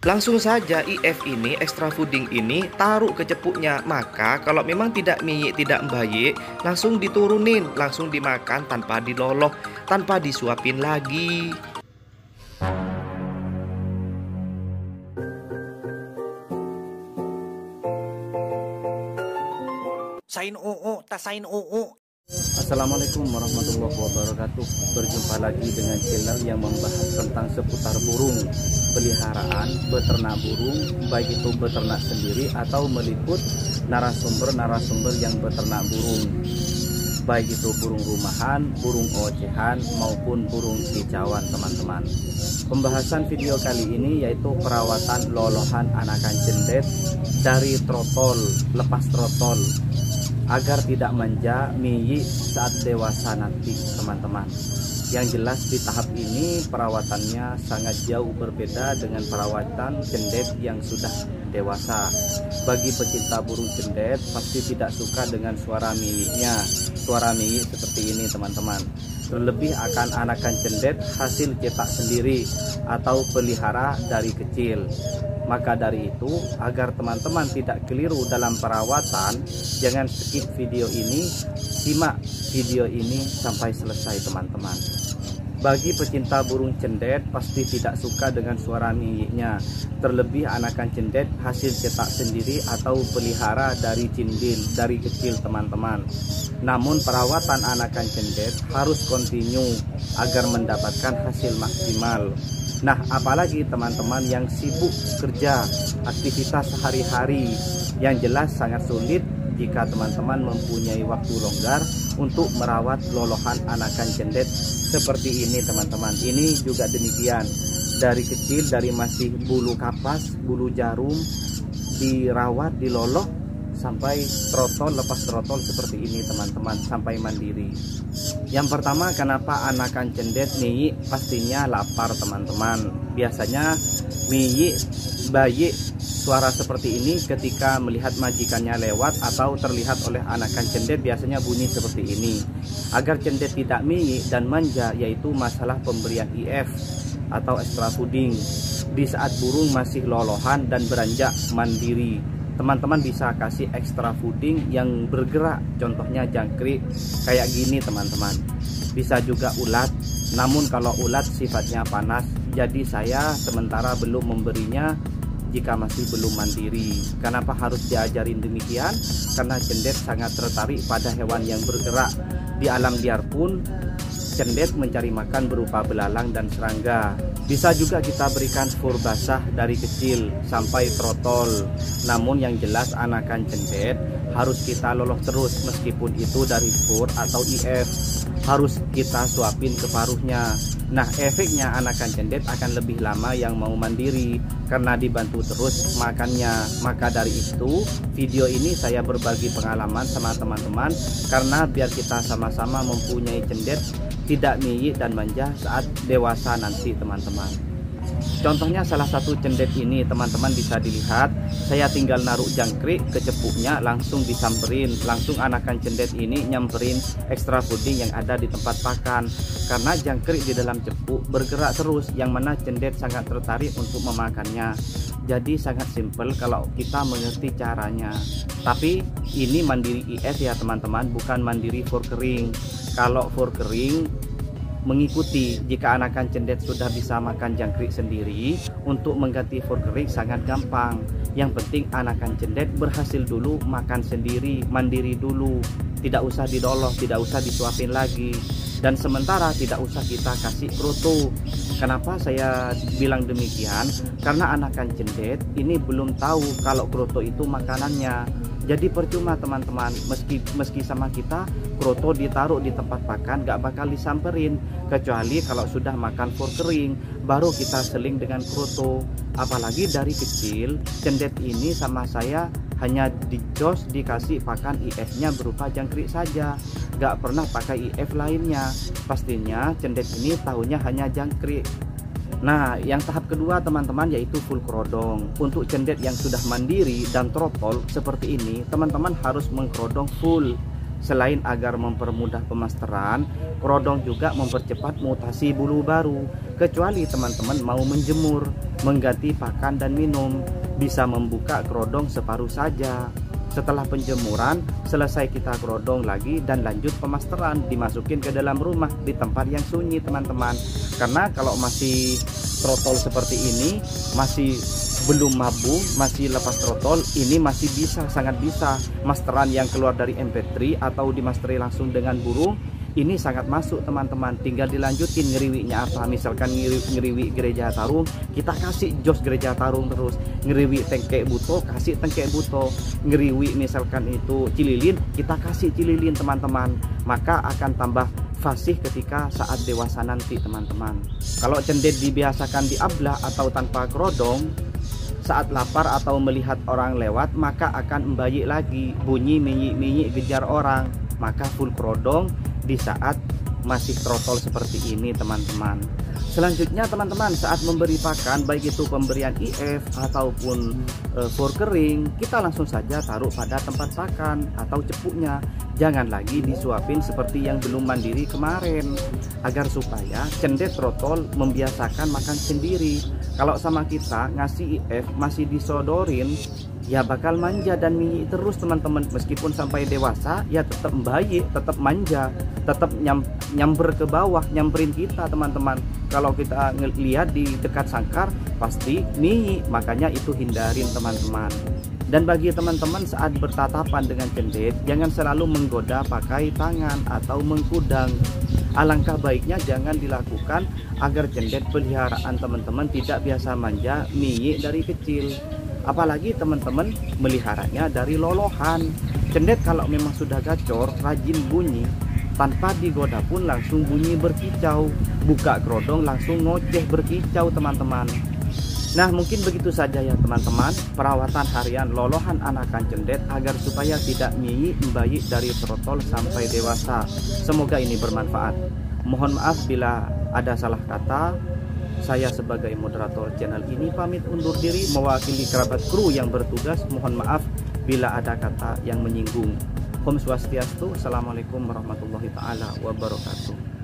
Langsung saja IF ini, extra fooding ini, taruh ke cepuknya. Maka kalau memang tidak miyik, tidak baik, langsung diturunin, langsung dimakan tanpa diloloh, tanpa disuapin lagi. Sain UU, tasain UU. Assalamualaikum warahmatullahi wabarakatuh Berjumpa lagi dengan channel yang membahas tentang seputar burung Peliharaan, beternak burung Baik itu beternak sendiri atau meliput narasumber-narasumber yang beternak burung. Baik itu burung rumahan, burung ocehan maupun burung kicauan teman-teman. Pembahasan video kali ini yaitu perawatan lolohan anakan cendet dari trotol, lepas trotol agar tidak manja saat dewasa nanti teman-teman yang jelas di tahap ini perawatannya sangat jauh berbeda dengan perawatan cendet yang sudah dewasa. Bagi pecinta burung cendet pasti tidak suka dengan suara miliknya. Suara miyi seperti ini teman-teman. Terlebih akan anakan cendet hasil cetak sendiri atau pelihara dari kecil. Maka dari itu, agar teman-teman tidak keliru dalam perawatan, jangan skip video ini, simak video ini sampai selesai teman-teman. Bagi pecinta burung cendet pasti tidak suka dengan suara miliknya. Terlebih anakan cendet hasil cetak sendiri atau pelihara dari cindil dari kecil teman-teman. Namun perawatan anakan cendet harus kontinu agar mendapatkan hasil maksimal. Nah, apalagi teman-teman yang sibuk kerja, aktivitas sehari-hari yang jelas sangat sulit jika teman-teman mempunyai waktu longgar untuk merawat lolohan anakan cendet seperti ini teman-teman. Ini juga demikian. Dari kecil dari masih bulu kapas, bulu jarum dirawat, diloloh sampai trotol lepas trotol seperti ini teman-teman sampai mandiri yang pertama kenapa anakan cendet nih pastinya lapar teman-teman biasanya miyi bayi suara seperti ini ketika melihat majikannya lewat atau terlihat oleh anakan cendet biasanya bunyi seperti ini. Agar cendet tidak miyi dan manja yaitu masalah pemberian IF atau extra fooding di saat burung masih lolohan dan beranjak mandiri teman-teman bisa kasih extra fooding yang bergerak. Contohnya jangkrik kayak gini teman-teman. Bisa juga ulat namun kalau ulat sifatnya panas jadi saya sementara belum memberinya jika masih belum mandiri. Kenapa harus diajarin demikian? Karena cendet sangat tertarik pada hewan yang bergerak di alam liar pun cendet mencari makan berupa belalang dan serangga bisa juga kita berikan fur basah dari kecil sampai trotol. Namun yang jelas anakan cendet harus kita loloh terus meskipun itu dari fur atau IF. Harus kita suapin ke paruhnya. Nah efeknya anakan cendet akan lebih lama yang mau mandiri karena dibantu terus makannya. Maka dari itu video ini saya berbagi pengalaman sama teman-teman karena biar kita sama-sama mempunyai cendet tidak miyi dan manja saat dewasa nanti teman-teman. Contohnya salah satu cendet ini teman-teman bisa dilihat. Saya tinggal naruh jangkrik ke cepuknya langsung disamperin. Langsung anakan cendet ini nyamperin ekstra fooding yang ada di tempat pakan. Karena jangkrik di dalam cepuk bergerak terus yang mana cendet sangat tertarik untuk memakannya. Jadi sangat simple kalau kita mengerti caranya. Tapi ini mandiri IF ya teman-teman bukan mandiri for kering. Kalau for kering mengikuti jika anakan cendet sudah bisa makan jangkrik sendiri. Untuk mengganti for kering sangat gampang. Yang penting anakan cendet berhasil dulu makan sendiri mandiri dulu. Tidak usah didoloh tidak usah disuapin lagi. Dan sementara tidak usah kita kasih kroto kenapa saya bilang demikian? Karena anakan cendet ini belum tahu kalau kroto itu makanannya jadi percuma teman-teman. Meski meski sama kita kroto ditaruh di tempat makan gak bakal disamperin. Kecuali kalau sudah makan for kering baru kita seling dengan kroto. Apalagi dari kecil cendet ini sama saya hanya di jos dikasih pakan IF nya berupa jangkrik saja. Gak pernah pakai IF lainnya. Pastinya cendet ini tahunya hanya jangkrik Nah, yang tahap kedua teman-teman yaitu full kerodong. Untuk cendet yang sudah mandiri dan trotol seperti ini, teman-teman harus mengkerodong full. Selain agar mempermudah pemasteran, kerodong juga mempercepat mutasi bulu baru. kecuali teman-teman mau menjemur, mengganti pakan dan minum, bisa membuka kerodong separuh saja. Setelah penjemuran, selesai kita kerodong lagi dan lanjut pemasteran, dimasukin ke dalam rumah di tempat yang sunyi teman-teman. Karena kalau masih trotol seperti ini, masih belum mabung, masih lepas trotol, ini masih bisa, sangat bisa. Masteran yang keluar dari MP3 atau dimasteri langsung dengan burung, ini sangat masuk teman-teman. Tinggal dilanjutin ngeriwinya apa. Misalkan ngeriwi, ngeriwi gereja tarung kita kasih jos gereja tarung terus. Ngeriwi tengkek buto kasih tengkek buto. Ngeriwi misalkan itu cililin kita kasih cililin teman-teman. Maka akan tambah fasih ketika saat dewasa nanti teman-teman. Kalau cendet dibiasakan di ablah atau tanpa kerodong saat lapar atau melihat orang lewat maka akan membayik lagi. Bunyi minyi-minyi kejar orang. Maka full kerodong di saat masih trotol seperti ini teman-teman. Selanjutnya teman-teman saat memberi pakan baik itu pemberian IF ataupun e, for kering kita langsung saja taruh pada tempat pakan atau cepuknya. Jangan lagi disuapin seperti yang belum mandiri kemarin agar supaya cendet trotol membiasakan makan sendiri kalau sama kita ngasih IF masih disodorin ya bakal manja dan mini terus teman-teman. Meskipun sampai dewasa ya tetap baik tetap manja tetap nyam, nyamber ke bawah nyamperin kita teman-teman. Kalau kita lihat di dekat sangkar pasti mini makanya itu hindarin teman-teman. Dan bagi teman-teman saat bertatapan dengan cendet jangan selalu menggoda pakai tangan atau mengkudang alangkah baiknya jangan dilakukan agar cendet peliharaan teman-teman tidak biasa manja miyik dari kecil. Apalagi teman-teman meliharanya dari lolohan. Cendet kalau memang sudah gacor rajin bunyi. Tanpa digoda pun langsung bunyi berkicau. Buka kerodong langsung ngoceh berkicau teman-teman Nah mungkin begitu saja ya teman-teman Perawatan harian lolohan anakan cendet Agar supaya tidak nyiyi membayi dari trotol sampai dewasa Semoga ini bermanfaat Mohon maaf bila ada salah kata saya sebagai moderator channel ini pamit undur diri mewakili kerabat kru yang bertugas. Mohon maaf bila ada kata yang menyinggung. Om Swastiastu. Assalamualaikum warahmatullahi taala wabarakatuh.